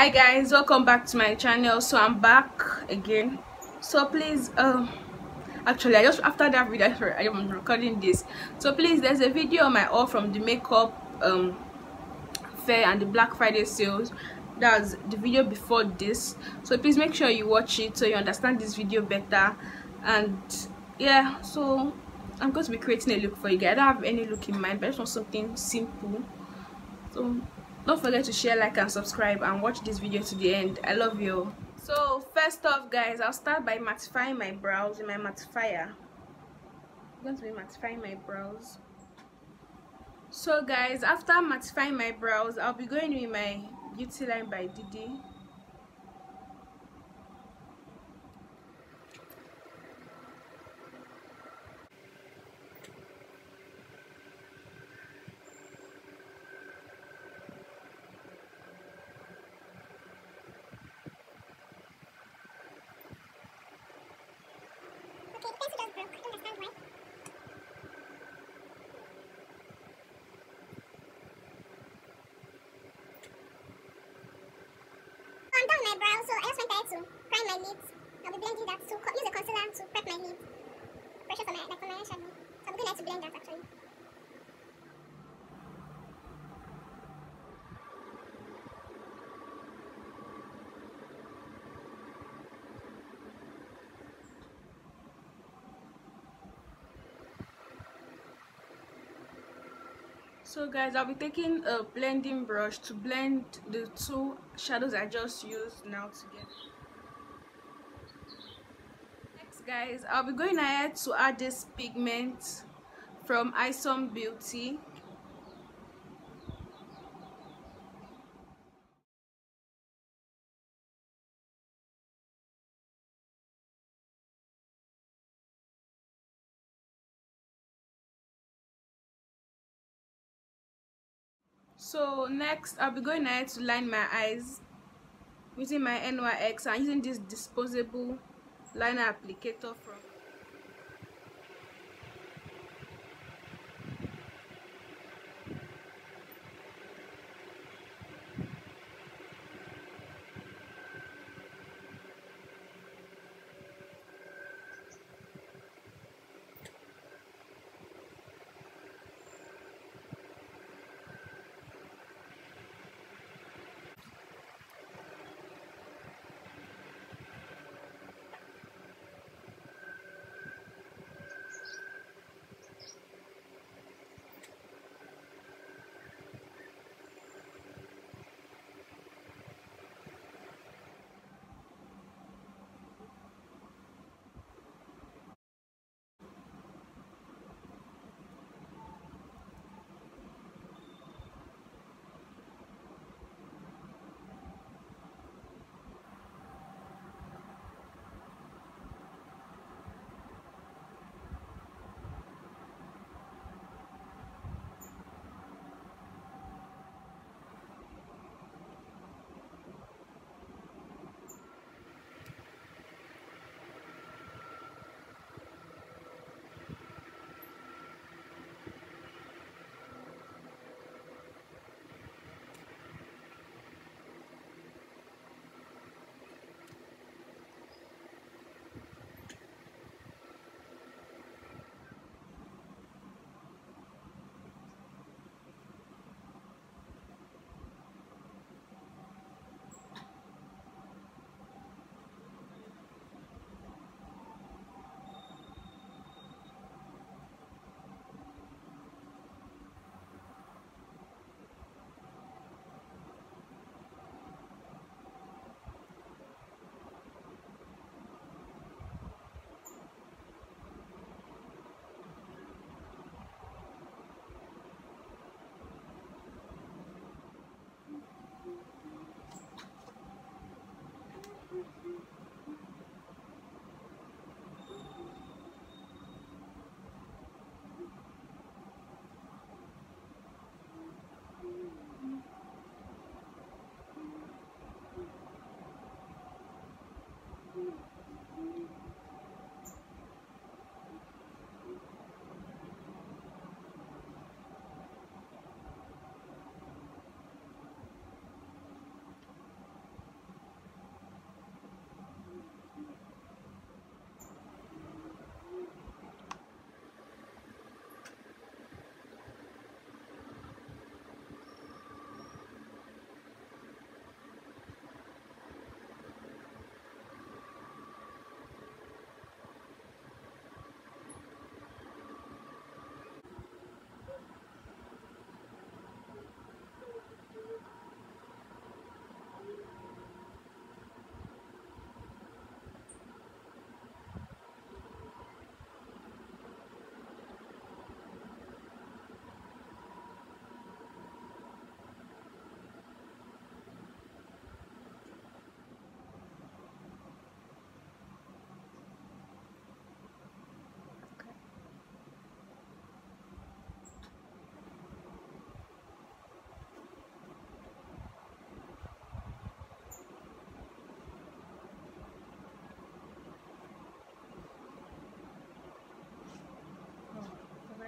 hi guys. Welcome back to my channel. So i'm back again. So please um actually i just after that video i am recording this. So please there's a video on my all from the makeup um fair and the black friday sales. That's the video before this. So please make sure you watch it so you understand this video better. And yeah so i'm going to be creating a look for you guys. I don't have any look in mind but i just want something simple. So don't forget to share like and subscribe and watch this video to the end. I love you. So first off guys i'll start by mattifying my brows in my mattifier. I'm going to be mattifying my brows? So guys after mattifying my brows i'll be going with my beauty line by didi my brow, so I just went ahead to prime my lids. I'll be blending that to use a concealer to prep my lids. Pressure for my like for my eyeshadow. So I'll be going ahead to blend that actually. So guys i'll be taking a blending brush to blend the two shadows i just used now together. Next guys i'll be going ahead to add this pigment from isom beauty so next i'll be going ahead to line my eyes using my NYX and using this disposable liner applicator from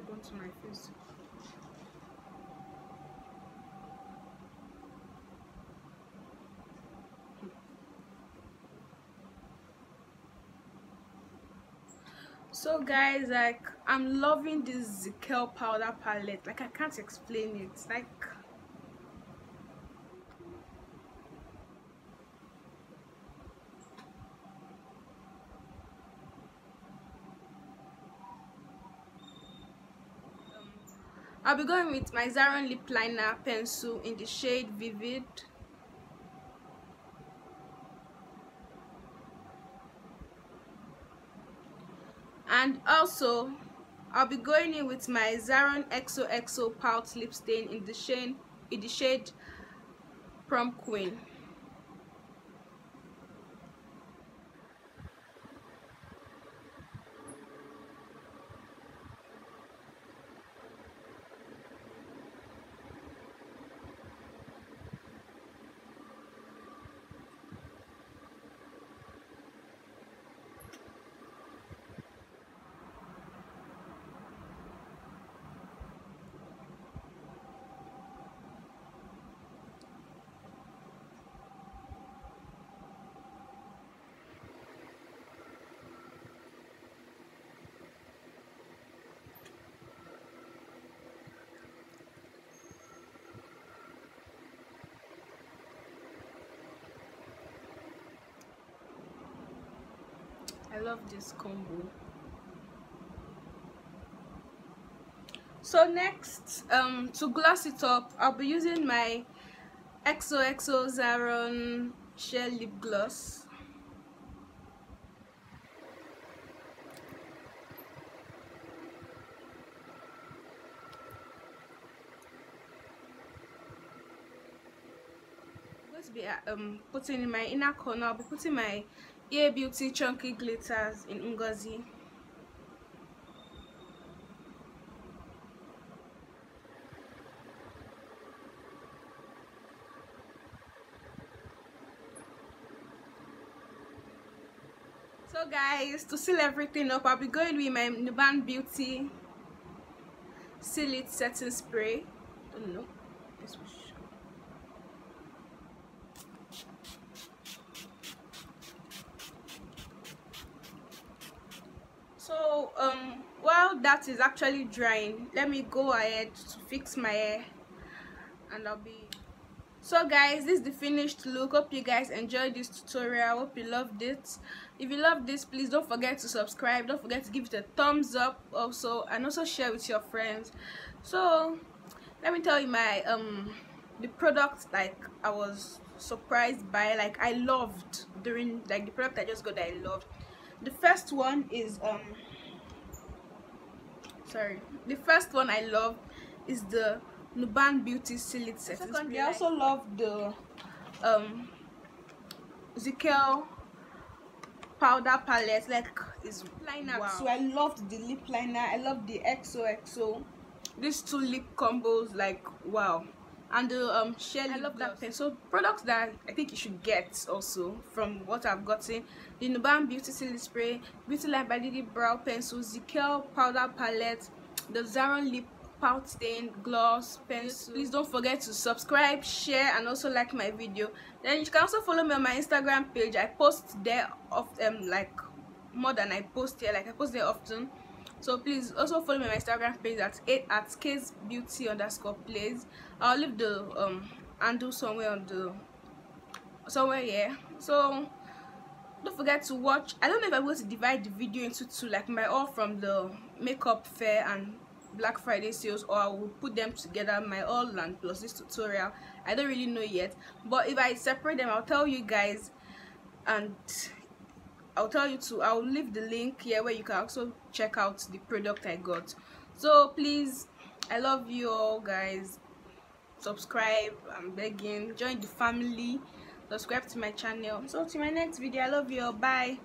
right onto my face. So guys like i'm loving this Zikel powder palette. Like i can't explain it. Like I'll be going with my Zaron lip liner pencil in the shade Vivid. And also, I'll be going in with my Zaron XOXO Pout lip stain in the shade, in the shade Prom Queen. Love this combo. So next, um, to gloss it up, I'll be using my XOXO Zaron Shell Lip Gloss. I'm going to be uh, um, putting in my inner corner, I'll be putting my Ear Beauty Chunky Glitters in Ngozi. So guys, to seal everything up, I'll be going with my Nuban Beauty Seal It Setting Spray. don't know. This was so um while that is actually drying let me go ahead to fix my hair and i'll be so guys this is the finished look. Hope you guys enjoyed this tutorial. Hope you loved it. If you love this please don't forget to subscribe. Don't forget to give it a thumbs up also and also share with your friends. So let me tell you my um the product like i was surprised by like i loved during like the product i just got that i loved. The first one is um sorry. The first one i love is the nuban beauty silk setting spray i also love the um Zikel powder palette. Like is liner. wow. so i loved the lip liner. I love the xoxo these two lip combos like wow and the um shell i love gloss. that pen so products that i think you should get also from what i've gotten the nuban beauty silk spray beauty light by Didi brow pencil Zekel powder palette the zaron lip pout stain gloss pencil. Please don't forget to subscribe share and also like my video. Then you can also follow me on my instagram page. I post there of um like more than i post here. Like i post there often so please also follow me on my instagram page at 8 at case beauty underscore plays. I'll leave the um handle somewhere on the somewhere here. So don't forget to watch i don't know if i'm going to divide the video into two like my all from the makeup fair and black friday sales or i will put them together my all and plus this tutorial. I don't really know yet but if i separate them i'll tell you guys and i'll tell you to i'll leave the link here where you can also check out the product i got. So please i love you all guys. Subscribe i'm begging. Join the family. Subscribe to my channel. So to my next video i love you all. Bye